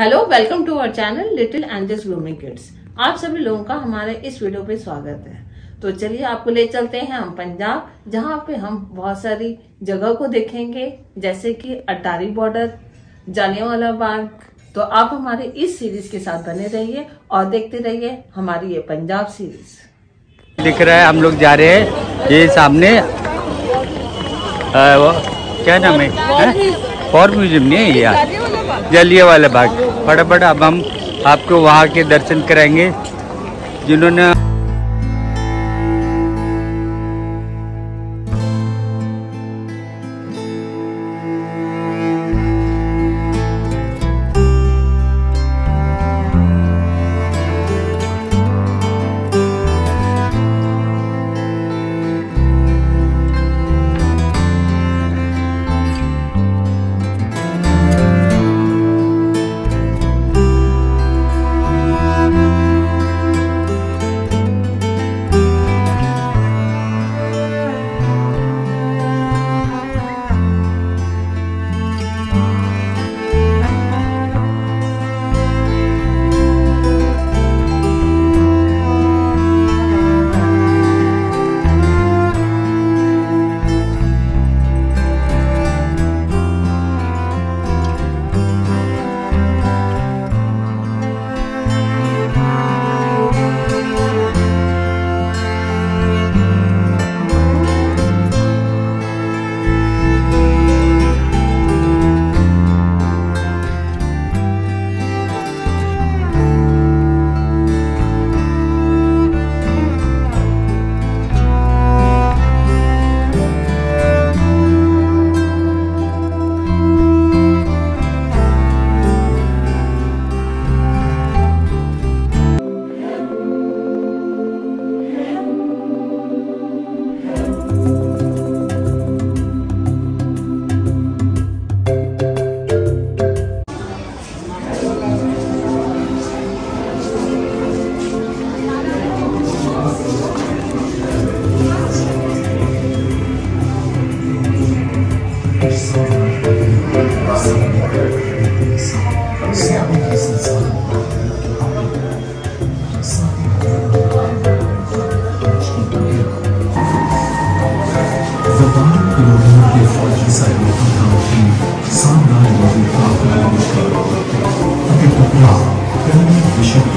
Hello welcome to our channel little angels grooming kids आप सभी लोगों का हमारे इस वीडियो पे स्वागत है। तो चलिए आपको ले चलते हैं हम पंजाब जहाँ पे हम बहुत सारी जगह को देखेंगे जैसे कि अटारी बॉर्डर जालियांवाला बाग। तो आप हमारे इस सीरीज़ के साथ बने रहिए और देखते रहिए हमारी ये पंजाब सीरीज़ दिख रहा है हम लोग जा रहे हैं। ये सामने आ, वो क्या नाम है, है? फॉर म्यूज़ियम नहीं है यार। जलिया वाला बाग। फटाफट अब हम आपको वहाँ के दर्शन कराएँगे जिन्होंने Zamanın yolunu bir fauci sayılır ki sandan yolu kafirleri çıkarıyor. Çünkü toprağı gönlün dışı bir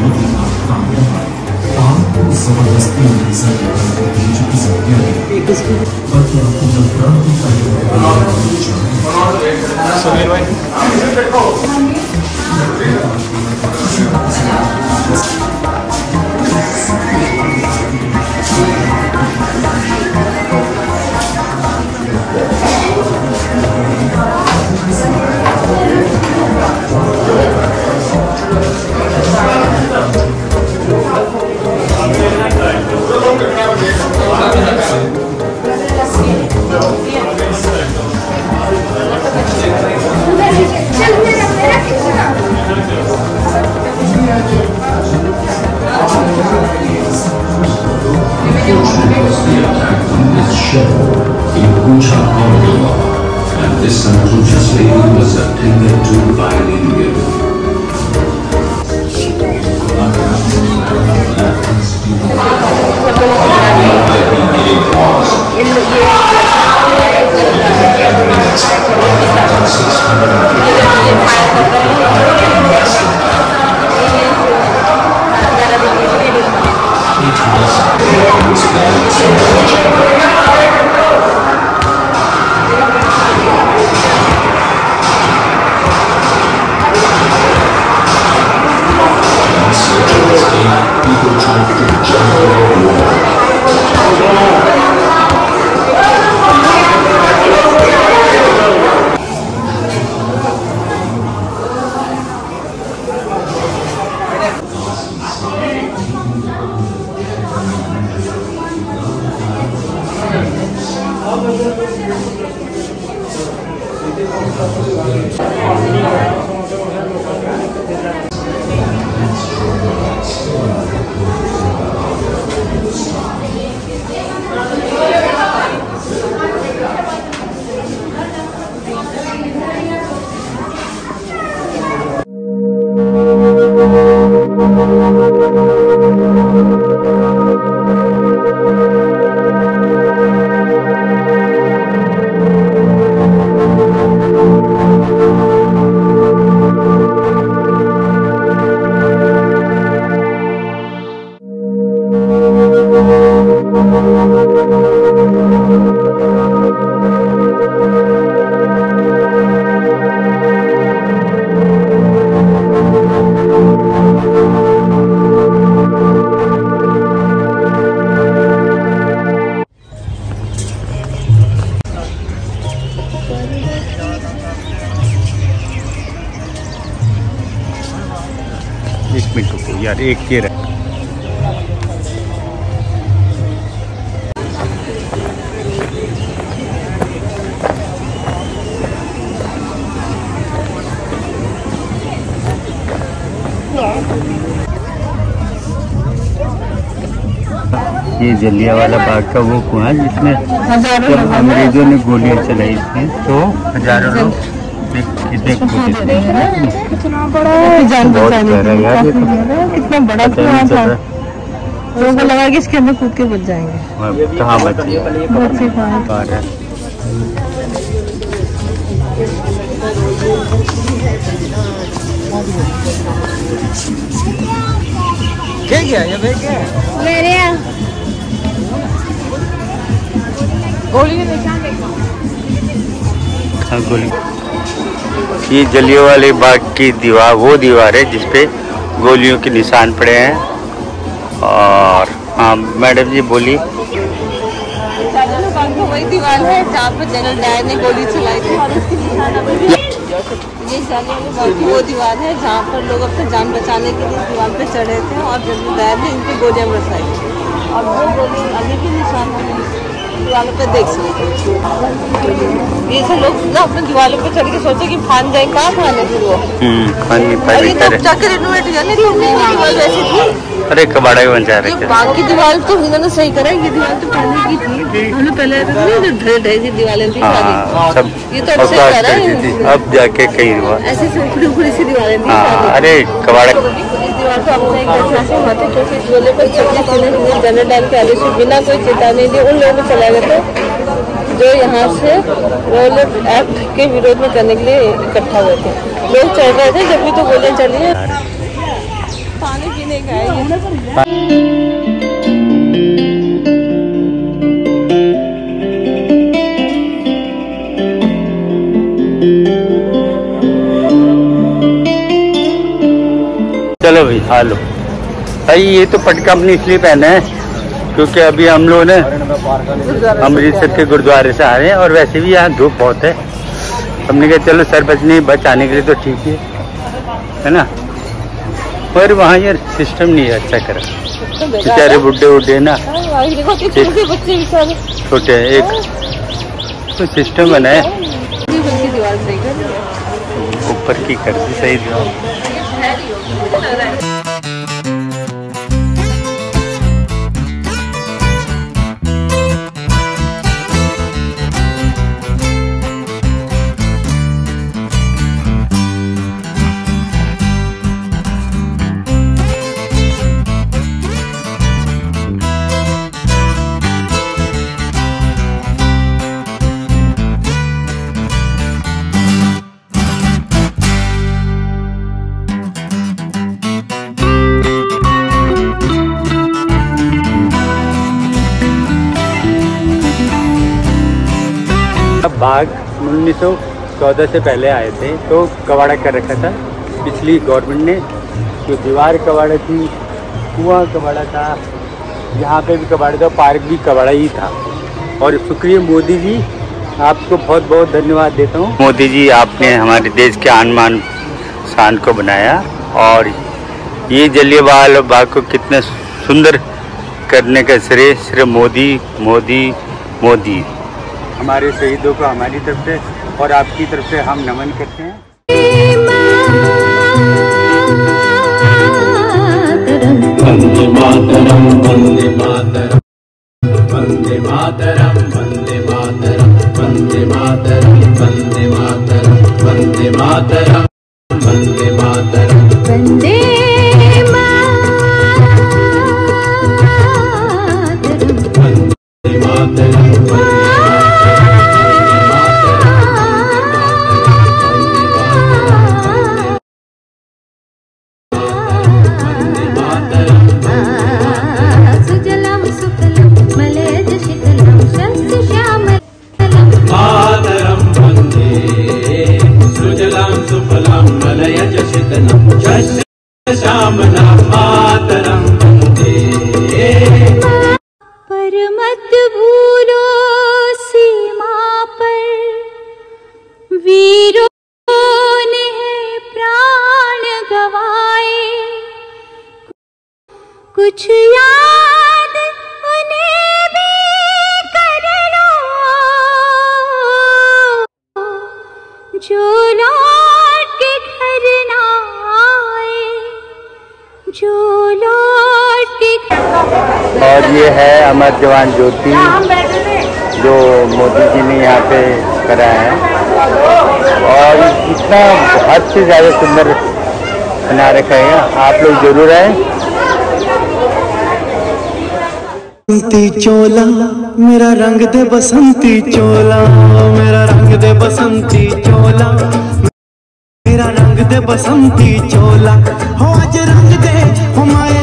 kanun var. आपको ज़बरदस्ती हिंसा के करके बीच की है ताकि आपको क्रांति का समीर भाई मिनट रुको यार एक ये रहा ये जलियावाला बाग का वो कुआ जिसमें जब अंग्रेज़ों ने गोलियाँ चलाई थी तो हज़ारों लोग इसमें इसमें देख रहे हैं कितना बड़ा है जान पहचान कितना बड़ा कुआँ था लोगों को लगा कि इसके अंदर कूद के बच जाएँगे कहाँ बचे बच्चे कहाँ क्या क्या? ये भाई क्या मेरे गोली के निशान देखो गोली ये वाले बाग की दीवार, वो दीवार है जिसपे गोलियों के निशान पड़े हैं। और हाँ मैडम जी बोली वही दीवार है जहाँ पर जनरल डायर ने गोली चलाई थी और उसके निशान अभी ये की वो दीवार है जहाँ पर लोग अपनी जान बचाने के लिए दीवार पे चढ़े थे और जनरल डायर ने इनकी गोलियाँ बरसाई और वो गोली अभी भी निशान दीवारों पे देख सकते हैं। ये सब लोग ना अपने दीवारों पे चढ़ के सोचे कि फान जाए कहाँ खाने फिर वो? हम्म तो रेनोवेट तो दीवार वैसी थी। अरे कबाड़ा ही बन जा बाग दीवार तो इन्होंने सही करा ये दीवार तो पहले की थी। हमने पहले दीवारें थी हाँ सब ये तो अवकाश कर दी थी अब जाके कहीं हुआ। ऐसी सी दीवारें थी हाँ अरे कबाड़ा इस दीवार को अपने एक से हुआ था क्योंकि इस पर छब्बीस ज़िले हुए जनरल डायल के आदेश से बिना कोई चेतावनी दिए उन लोगों को चलाए गए थे जो यहाँ से रॉयल एक्ट के विरोध में करने के लिए इकट्ठा हुए थे। लोग चढ़ रहे थे जब भी तो गोलियाँ चली हैं। पानी पीने का भाई खा लो। भाई, ये तो पटका अपने इसलिए पहना है, क्योंकि अभी हम लोग ने अमृतसर के गुरुद्वारे से आ रहे हैं, और वैसे भी यहाँ धूप बहुत है। हमने कहा, चलो सर बचने बचाने के लिए तो ठीक है। है ना? पर वहाँ यार सिस्टम नहीं है अच्छा करा। बेचारे बुढ़े बुढ़े ना। छोटे एक तो सिस्टम बना ये बल्कि दीवार सही कर रही है। ऊपर की कर दी, सही बाघ उन्नीस सौ चौदह से पहले आए थे तो कबाड़ा कर रखा था। पिछली गवर्नमेंट ने जो दीवार कबाड़ा थी, कुआँ कबाड़ा था, यहाँ पे भी कबाड़ा था, पार्क भी कबाड़ा ही था। और शुक्रिया मोदी जी, आपको बहुत बहुत धन्यवाद देता हूँ। मोदी जी, आपने हमारे देश के आन मान शान को बनाया, और ये जलियावाला बाग को कितने सुंदर करने का श्रेय सिर्फ़ मोदी मोदी मोदी। हमारे शहीदों को हमारी तरफ़ से और आपकी तरफ़ से हम नमन करते हैं। वंदे मातरम् वंदे मातरं फिर मत भूलो सीमा पर वीरों ने प्राण गवाए। कुछ याद उन्हें भी कर लो। जो लौट के घर ना आए जो लौट और ये है अमर जवान ज्योति जो मोदी जी ने यहाँ पे करा है। और इतना हद से ज़्यादा सुंदर बना रखा है। आप लोग ज़रूर आए। बसंती चोला मेरा रंग दे बसंती चोला मेरा रंग दे बसंती चोला मेरा रंग दे बसंती चोला। हो आज रंग दे हो माए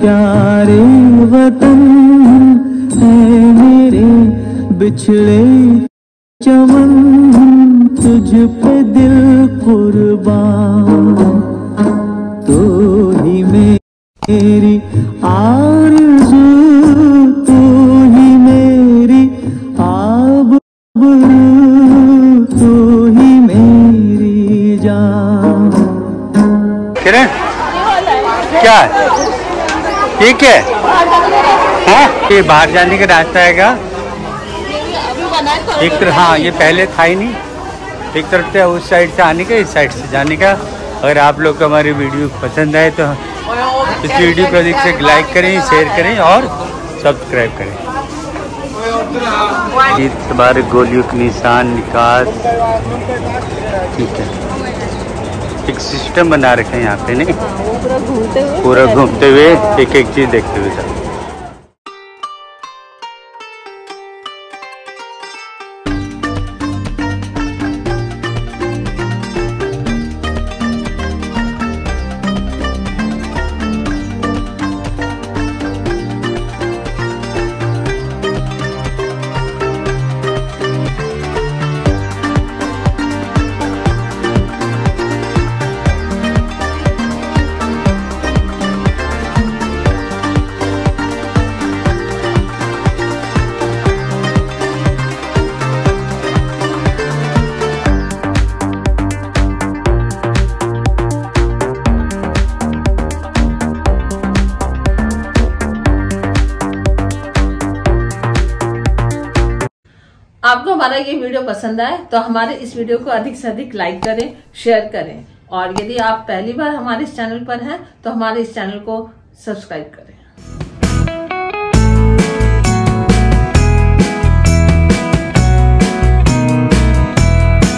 प्यारे वतन है मेरे बिछड़े चमन तुझ पे दिल कुर्बान। तू ही मेरी आरज़ू, तू ही मेरी आबरू, तू ही मेरी जान। किरण, क्या ठीक है? हाँ? ये बाहर जाने का रास्ता एक तरफ़ हाँ ये पहले था ही नहीं। एक तरफ़ से उस साइड से आने का इस साइड से जाने का। अगर आप लोग को हमारी वीडियो पसंद आए तो इस वीडियो को अधिक से लाइक करें शेयर करें और सब्सक्राइब करें। ये तुम्हारे गोलियों के निशान निकास। ठीक है। एक सिस्टम बना रखे हैं यहाँ पे नहीं? पूरा घूमते हुए। एक एक चीज़ देखते हुए हमारा ये वीडियो पसंद आए तो हमारे इस वीडियो को अधिक से अधिक लाइक करें शेयर करें। और यदि आप पहली बार हमारे इस चैनल पर हैं तो हमारे इस चैनल को सब्सक्राइब करें।